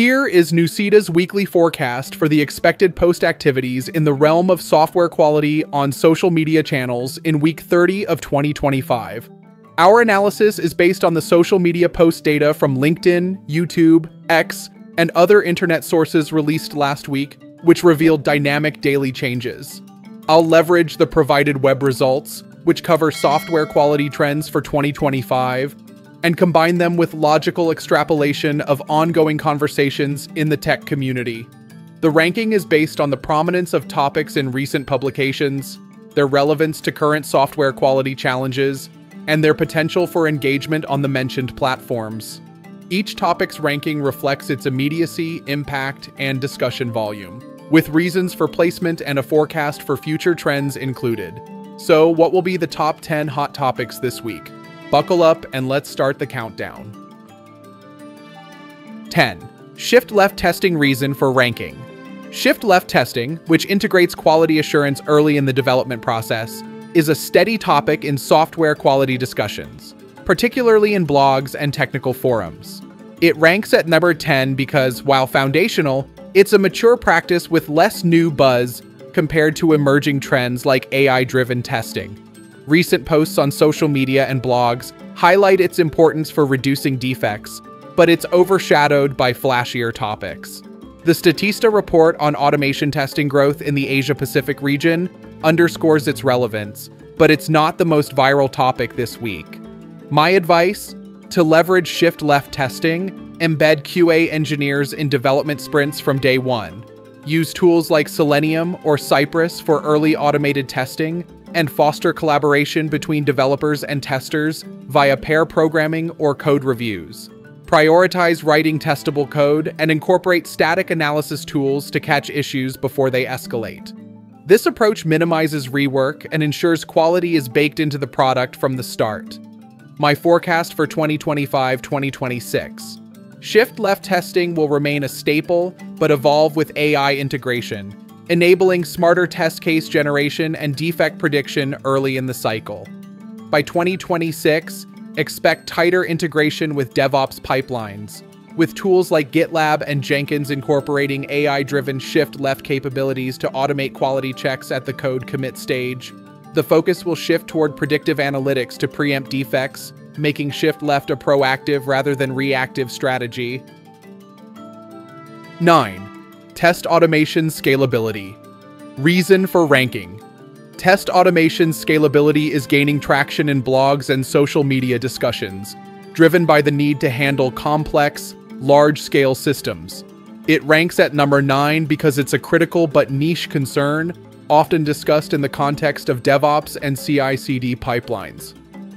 Here is Nucida's weekly forecast for the expected post activities in the realm of software quality on social media channels in week 30 of 2025. Our analysis is based on the social media post data from LinkedIn, YouTube, X, and other internet sources released last week, which revealed dynamic daily changes. I'll leverage the provided web results, which cover software quality trends for 2025, and combine them with logical extrapolation of ongoing conversations in the tech community. The ranking is based on the prominence of topics in recent publications, their relevance to current software quality challenges, and their potential for engagement on the mentioned platforms. Each topic's ranking reflects its immediacy, impact, and discussion volume, with reasons for placement and a forecast for future trends included. So, what will be the top 10 hot topics this week? Buckle up and let's start the countdown. 10. Shift left testing reason for ranking. Shift left testing, which integrates quality assurance early in the development process, is a steady topic in software quality discussions, particularly in blogs and technical forums. It ranks at number 10 because, while foundational, it's a mature practice with less new buzz compared to emerging trends like AI driven testing. Recent posts on social media and blogs highlight its importance for reducing defects, but it's overshadowed by flashier topics. The Statista report on automation testing growth in the Asia Pacific region underscores its relevance, but it's not the most viral topic this week. My advice to leverage shift left testing, embed QA engineers in development sprints from day one. Use tools like Selenium or Cypress for early automated testing and foster collaboration between developers and testers via pair programming or code reviews. Prioritize writing testable code and incorporate static analysis tools to catch issues before they escalate. This approach minimizes rework and ensures quality is baked into the product from the start. My forecast for 2025 2026. Shift left testing will remain a staple, but evolve with AI integration, enabling smarter test case generation and defect prediction early in the cycle. By 2026, expect tighter integration with DevOps pipelines, with tools like GitLab and Jenkins incorporating AI driven shift left capabilities to automate quality checks at the code commit stage. The focus will shift toward predictive analytics to preempt defects, making shift left a proactive rather than reactive strategy. 9. Test automation scalability. Reason for ranking. Test automation scalability is gaining traction in blogs and social media discussions, driven by the need to handle complex, large scale systems. It ranks at number 9 because it's a critical but niche concern, often discussed in the context of DevOps and CI CD pipelines.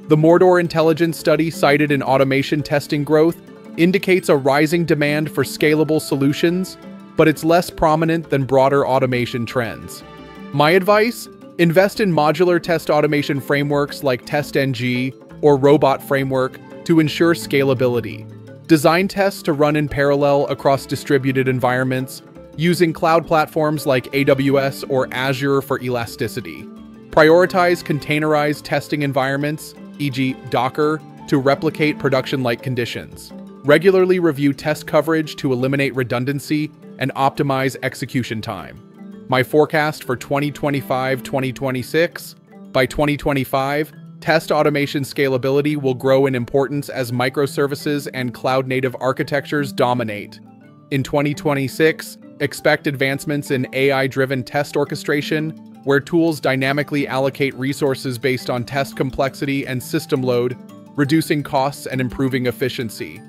The Mordor Intelligence study cited in automation testing growth indicates a rising demand for scalable solutions but it's less prominent than broader automation trends. My advice? Invest in modular test automation frameworks like TestNG or Robot Framework to ensure scalability. Design tests to run in parallel across distributed environments, using cloud platforms like AWS or Azure for elasticity. Prioritize containerized testing environments, e.g., Docker, to replicate production like conditions. Regularly review test coverage to eliminate redundancy and optimize execution time. My forecast for 2025 2026 by 2025, test automation scalability will grow in importance as microservices and cloud native architectures dominate. In 2026, expect advancements in AI driven test orchestration, where tools dynamically allocate resources based on test complexity and system load, reducing costs and improving efficiency.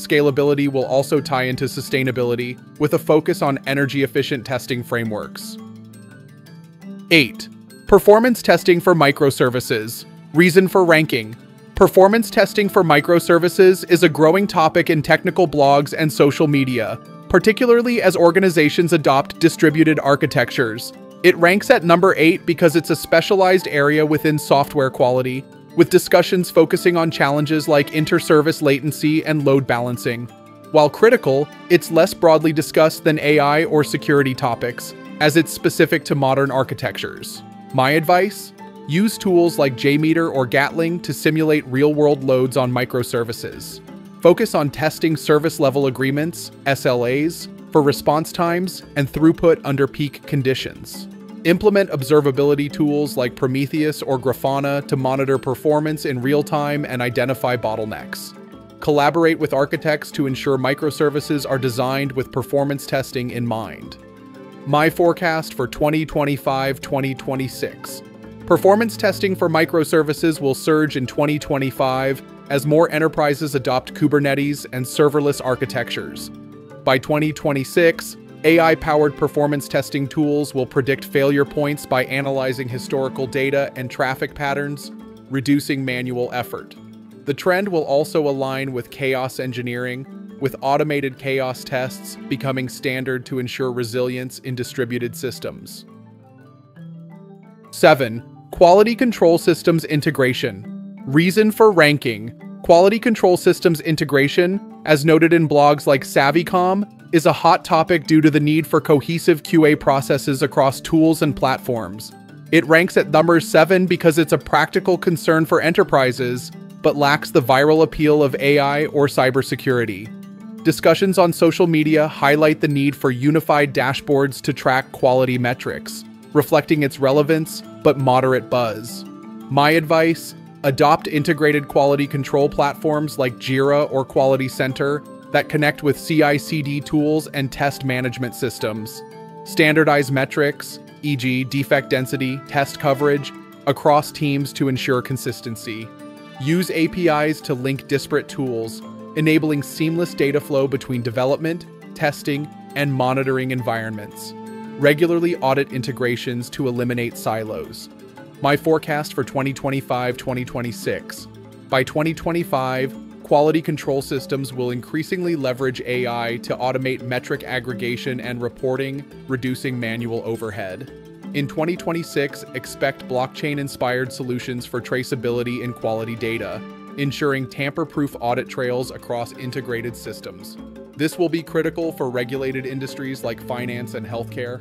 Scalability will also tie into sustainability with a focus on energy efficient testing frameworks. 8. Performance testing for microservices. Reason for ranking. Performance testing for microservices is a growing topic in technical blogs and social media, particularly as organizations adopt distributed architectures. It ranks at number 8 because it's a specialized area within software quality with discussions focusing on challenges like inter-service latency and load balancing. While critical, it's less broadly discussed than AI or security topics, as it's specific to modern architectures. My advice? Use tools like JMeter or Gatling to simulate real-world loads on microservices. Focus on testing service level agreements, SLAs, for response times and throughput under peak conditions. Implement observability tools like Prometheus or Grafana to monitor performance in real time and identify bottlenecks. Collaborate with architects to ensure microservices are designed with performance testing in mind. My forecast for 2025 2026. Performance testing for microservices will surge in 2025 as more enterprises adopt Kubernetes and serverless architectures. By 2026, AI powered performance testing tools will predict failure points by analyzing historical data and traffic patterns, reducing manual effort. The trend will also align with chaos engineering, with automated chaos tests becoming standard to ensure resilience in distributed systems. 7. Quality Control Systems Integration. Reason for ranking Quality control systems integration, as noted in blogs like SavvyCom, is a hot topic due to the need for cohesive QA processes across tools and platforms. It ranks at number 7 because it's a practical concern for enterprises, but lacks the viral appeal of AI or cybersecurity. Discussions on social media highlight the need for unified dashboards to track quality metrics, reflecting its relevance but moderate buzz. My advice Adopt integrated quality control platforms like Jira or Quality Center that connect with CI CD tools and test management systems. Standardize metrics, e.g., defect density, test coverage, across teams to ensure consistency. Use APIs to link disparate tools, enabling seamless data flow between development, testing, and monitoring environments. Regularly audit integrations to eliminate silos. My forecast for 2025 2026. By 2025, quality control systems will increasingly leverage AI to automate metric aggregation and reporting, reducing manual overhead. In 2026, expect blockchain inspired solutions for traceability and quality data, ensuring tamper proof audit trails across integrated systems. This will be critical for regulated industries like finance and healthcare.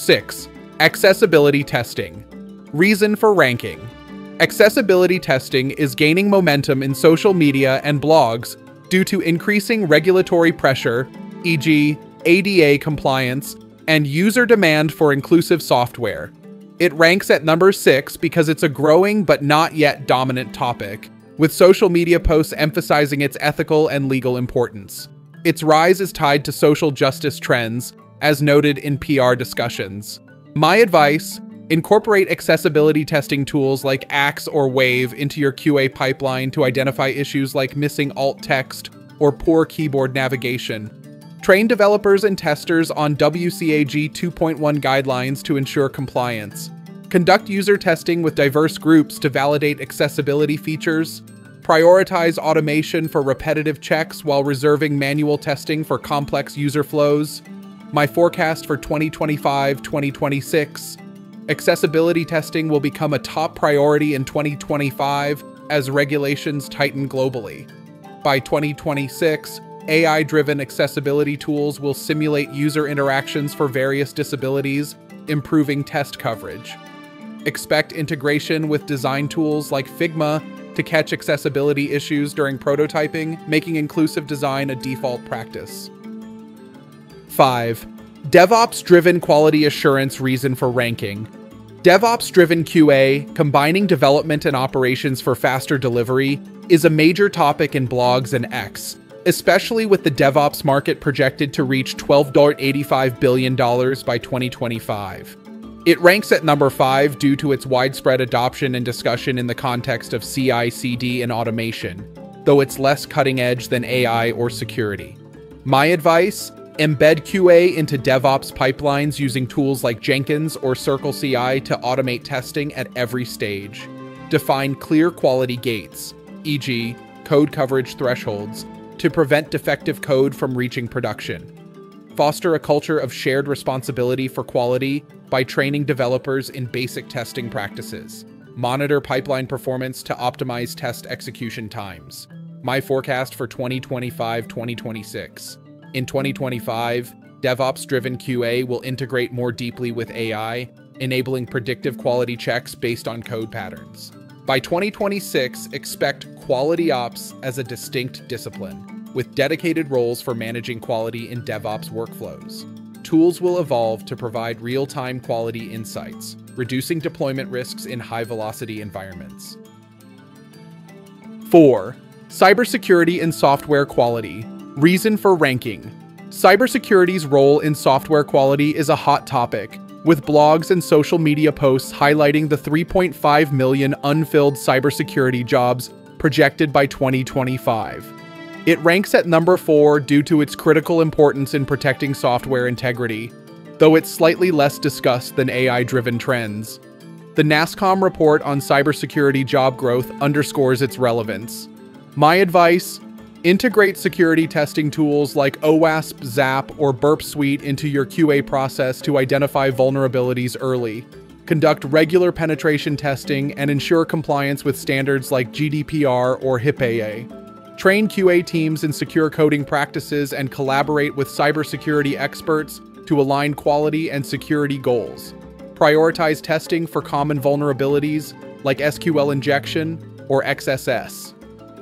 6. Accessibility testing. Reason for ranking. Accessibility testing is gaining momentum in social media and blogs due to increasing regulatory pressure, e.g., ADA compliance, and user demand for inclusive software. It ranks at number 6 because it's a growing but not yet dominant topic, with social media posts emphasizing its ethical and legal importance. Its rise is tied to social justice trends, as noted in PR discussions. My advice incorporate accessibility testing tools like Axe or Wave into your QA pipeline to identify issues like missing alt text or poor keyboard navigation. Train developers and testers on WCAG 2.1 guidelines to ensure compliance. Conduct user testing with diverse groups to validate accessibility features. Prioritize automation for repetitive checks while reserving manual testing for complex user flows my forecast for 2025 2026. Accessibility testing will become a top priority in 2025 as regulations tighten globally. By 2026, AI driven accessibility tools will simulate user interactions for various disabilities, improving test coverage. Expect integration with design tools like Figma to catch accessibility issues during prototyping, making inclusive design a default practice. 5. DevOps driven quality assurance reason for ranking. DevOps driven QA, combining development and operations for faster delivery, is a major topic in blogs and X, especially with the DevOps market projected to reach $12.85 billion by 2025. It ranks at number 5 due to its widespread adoption and discussion in the context of CI CD and automation, though it's less cutting edge than AI or security. My advice Embed QA into DevOps pipelines using tools like Jenkins or CircleCI to automate testing at every stage. Define clear quality gates, e.g., code coverage thresholds, to prevent defective code from reaching production. Foster a culture of shared responsibility for quality by training developers in basic testing practices. Monitor pipeline performance to optimize test execution times. My forecast for 2025 2026. In 2025, DevOps driven QA will integrate more deeply with AI, enabling predictive quality checks based on code patterns. By 2026, expect quality ops as a distinct discipline, with dedicated roles for managing quality in DevOps workflows. Tools will evolve to provide real time quality insights, reducing deployment risks in high velocity environments. 4. Cybersecurity and software quality. Reason for ranking. Cybersecurity's role in software quality is a hot topic, with blogs and social media posts highlighting the 3.5 million unfilled cybersecurity jobs projected by 2025. It ranks at number 4 due to its critical importance in protecting software integrity, though it's slightly less discussed than AI driven trends. The NASSCOM report on cybersecurity job growth underscores its relevance. My advice integrate security testing tools like OWASP, ZAP, or Burp Suite into your QA process to identify vulnerabilities early. Conduct regular penetration testing and ensure compliance with standards like GDPR or HIPAA. Train QA teams in secure coding practices and collaborate with cybersecurity experts to align quality and security goals. Prioritize testing for common vulnerabilities like SQL injection or XSS.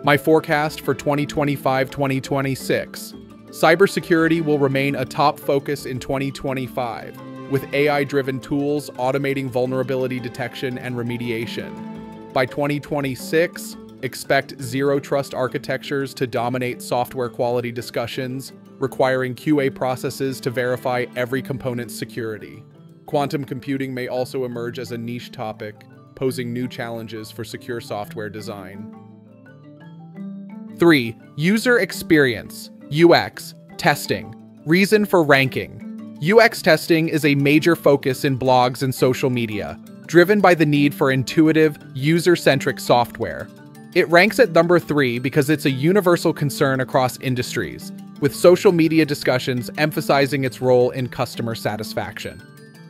My forecast for 2025 2026 Cybersecurity will remain a top focus in 2025, with AI driven tools automating vulnerability detection and remediation. By 2026, expect zero trust architectures to dominate software quality discussions, requiring QA processes to verify every component's security. Quantum computing may also emerge as a niche topic, posing new challenges for secure software design. 3. User experience, UX, testing. Reason for ranking. UX testing is a major focus in blogs and social media, driven by the need for intuitive, user centric software. It ranks at number 3 because it's a universal concern across industries, with social media discussions emphasizing its role in customer satisfaction.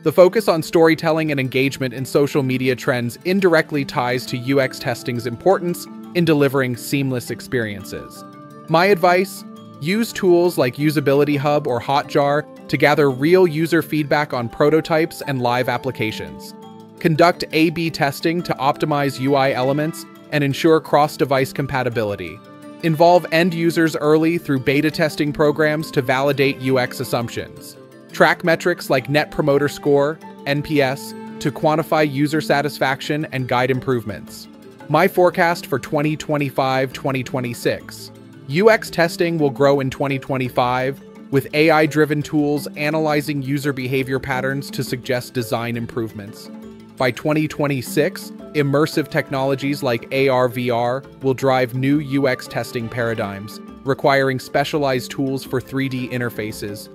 The focus on storytelling and engagement in social media trends indirectly ties to UX testing's importance in delivering seamless experiences. My advice use tools like Usability Hub or Hotjar to gather real user feedback on prototypes and live applications. Conduct A B testing to optimize UI elements and ensure cross device compatibility. Involve end users early through beta testing programs to validate UX assumptions. Track metrics like Net Promoter Score, NPS, to quantify user satisfaction and guide improvements. My forecast for 2025 2026 UX testing will grow in 2025, with AI driven tools analyzing user behavior patterns to suggest design improvements. By 2026, immersive technologies like AR VR will drive new UX testing paradigms, requiring specialized tools for 3D interfaces,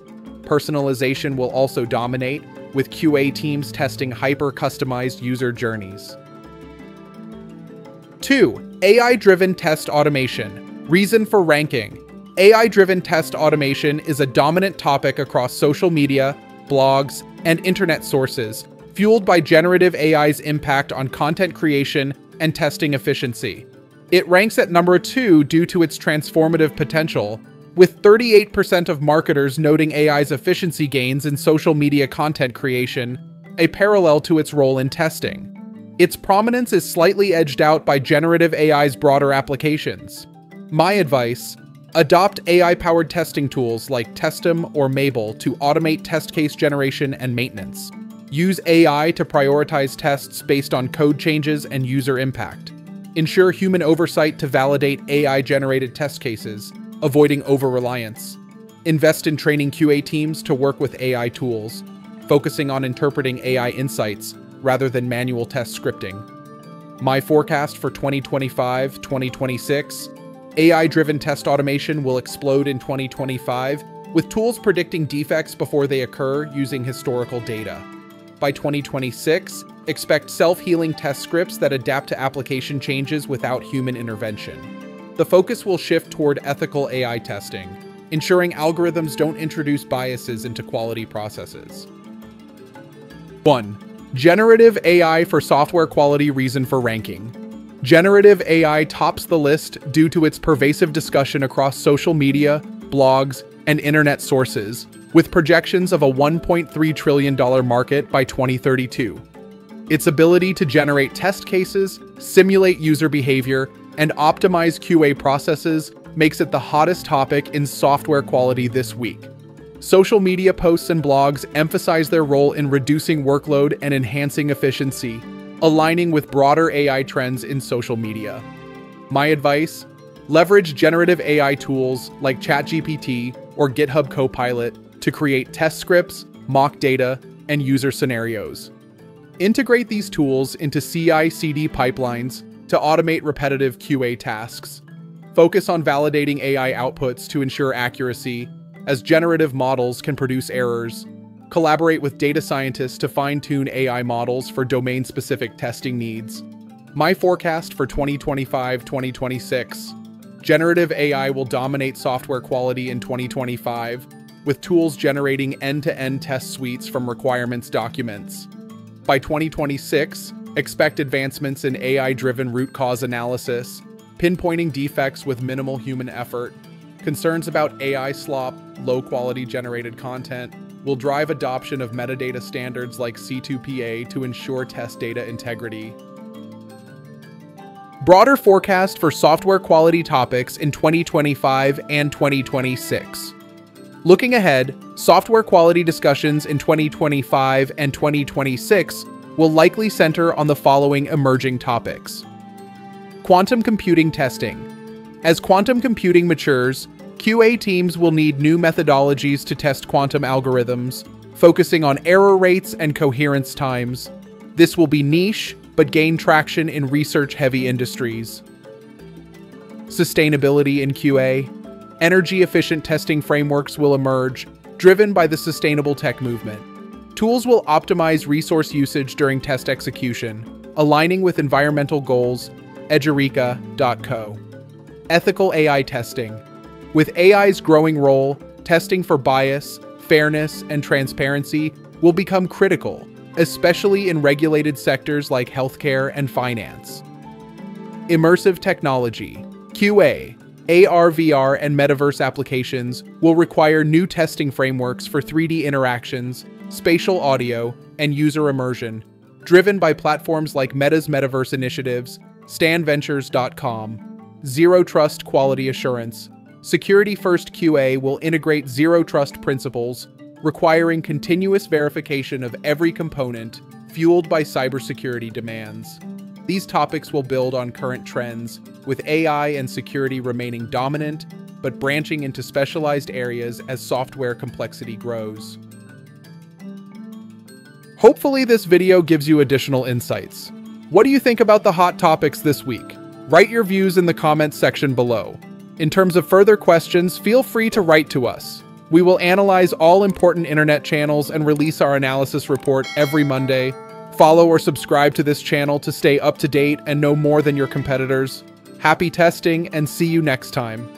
Personalization will also dominate, with QA teams testing hyper customized user journeys. 2. AI driven test automation. Reason for ranking. AI driven test automation is a dominant topic across social media, blogs, and internet sources, fueled by generative AI's impact on content creation and testing efficiency. It ranks at number 2 due to its transformative potential, with 38% of marketers noting AI's efficiency gains in social media content creation, a parallel to its role in testing. Its prominence is slightly edged out by generative AI's broader applications. My advice adopt AI powered testing tools like Testim or Mabl to automate test case generation and maintenance. Use AI to prioritize tests based on code changes and user impact. Ensure human oversight to validate AI generated test cases avoiding over reliance. Invest in training QA teams to work with AI tools, focusing on interpreting AI insights rather than manual test scripting. My forecast for 2025 2026 AI driven test automation will explode in 2025, with tools predicting defects before they occur using historical data. By 2026, expect self healing test scripts that adapt to application changes without human intervention the focus will shift toward ethical AI testing, ensuring algorithms don't introduce biases into quality processes. 1. Generative AI for software quality reason for ranking. Generative AI tops the list due to its pervasive discussion across social media, blogs, and internet sources, with projections of a $1.3 trillion market by 2032. Its ability to generate test cases, simulate user behavior, and optimize QA processes makes it the hottest topic in software quality this week. Social media posts and blogs emphasize their role in reducing workload and enhancing efficiency, aligning with broader AI trends in social media. My advice leverage generative AI tools like ChatGPT or GitHub Copilot to create test scripts, mock data, and user scenarios. Integrate these tools into CI CD pipelines to automate repetitive QA tasks. Focus on validating AI outputs to ensure accuracy, as generative models can produce errors. Collaborate with data scientists to fine tune AI models for domain specific testing needs. My forecast for 2025 2026 Generative AI will dominate software quality in 2025, with tools generating end to end test suites from requirements documents. By 2026, expect advancements in AI driven root cause analysis, pinpointing defects with minimal human effort. Concerns about AI slop, low quality generated content, will drive adoption of metadata standards like C2PA to ensure test data integrity. Broader forecast for software quality topics in 2025 and 2026. Looking ahead, software quality discussions in 2025 and 2026 will likely center on the following emerging topics Quantum computing testing. As quantum computing matures, QA teams will need new methodologies to test quantum algorithms, focusing on error rates and coherence times. This will be niche, but gain traction in research heavy industries. Sustainability in QA. Energy efficient testing frameworks will emerge, driven by the sustainable tech movement. Tools will optimize resource usage during test execution, aligning with environmental goals. Edureka.co. Ethical AI testing. With AI's growing role, testing for bias, fairness, and transparency will become critical, especially in regulated sectors like healthcare and finance. Immersive technology, QA, AR, VR, and metaverse applications will require new testing frameworks for 3D interactions, spatial audio, and user immersion, driven by platforms like Meta's Metaverse initiatives, StanVentures.com, Zero Trust Quality Assurance. Security First QA will integrate zero trust principles requiring continuous verification of every component, fueled by cybersecurity demands. These topics will build on current trends, with AI and security remaining dominant, but branching into specialized areas as software complexity grows. Hopefully this video gives you additional insights. What do you think about the hot topics this week? Write your views in the comments section below. In terms of further questions, feel free to write to us. We will analyze all important internet channels and release our analysis report every Monday. Follow or subscribe to this channel to stay up to date and know more than your competitors. Happy testing and see you next time.